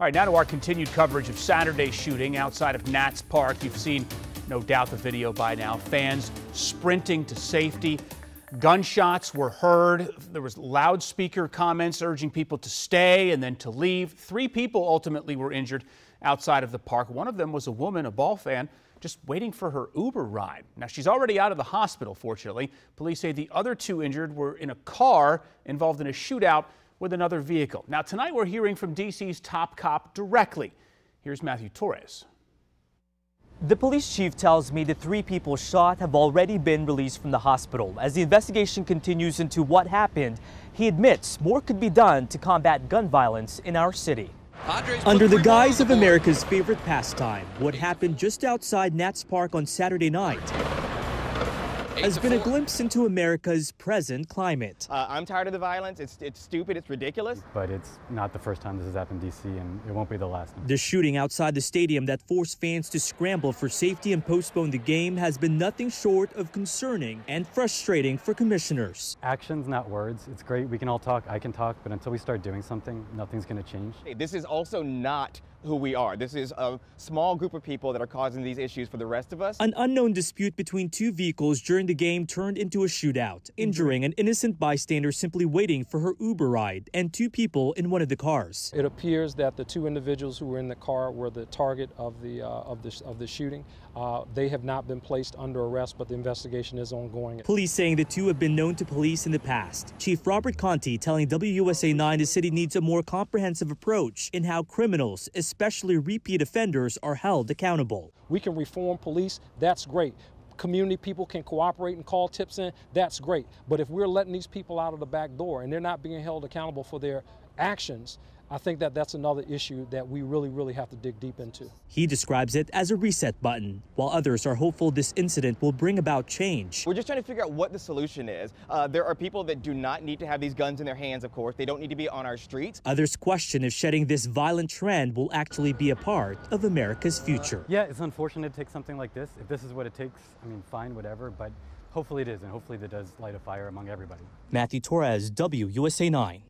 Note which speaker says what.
Speaker 1: All right, now to our continued coverage of Saturday's shooting outside of Nats Park. You've seen, no doubt, the video by now. Fans sprinting to safety. Gunshots were heard. There was loudspeaker comments urging people to stay and then to leave. Three people ultimately were injured outside of the park. One of them was a woman, a ball fan, just waiting for her Uber ride. Now, she's already out of the hospital, fortunately. Police say the other two injured were in a car involved in a shootout with another vehicle. Now, tonight we're hearing from D.C.'s top cop directly. Here's Matthew Torres.
Speaker 2: The police chief tells me the three people shot have already been released from the hospital. As the investigation continues into what happened, he admits more could be done to combat gun violence in our city. Under the guise of America's favorite pastime, what happened just outside Nats Park on Saturday night has been a glimpse into America's present climate.
Speaker 3: Uh, I'm tired of the violence. It's, it's stupid. It's ridiculous.
Speaker 4: But it's not the first time this has happened in D.C., and it won't be the last.
Speaker 2: The shooting outside the stadium that forced fans to scramble for safety and postpone the game has been nothing short of concerning and frustrating for commissioners.
Speaker 4: Actions, not words. It's great. We can all talk. I can talk. But until we start doing something, nothing's going to change.
Speaker 3: This is also not who we are. This is a small group of people that are causing these issues for the rest of us.
Speaker 2: An unknown dispute between two vehicles during the game turned into a shootout, injuring an innocent bystander simply waiting for her Uber ride and two people in one of the cars.
Speaker 5: It appears that the two individuals who were in the car were the target of the uh, of the of the shooting. Uh, they have not been placed under arrest, but the investigation is ongoing.
Speaker 2: Police saying the two have been known to police in the past. Chief Robert Contee telling WUSA 9 the city needs a more comprehensive approach in how criminals, especially repeat offenders, are held accountable.
Speaker 5: We can reform police, that's great. Community people can cooperate and call tips in, that's great. But if we're letting these people out of the back door and they're not being held accountable for their actions, I think that that's another issue that we really, really have to dig deep into.
Speaker 2: He describes it as a reset button, while others are hopeful this incident will bring about change.
Speaker 3: We're just trying to figure out what the solution is. Uh, there are people that do not need to have these guns in their hands, of course. They don't need to be on our streets.
Speaker 2: Others question if shedding this violent trend will actually be a part of America's future.
Speaker 4: Yeah, it's unfortunate to take something like this. If this is what it takes, I mean, fine, whatever, but hopefully it is, and hopefully that does light a fire among everybody.
Speaker 2: Matthew Torres, WUSA 9.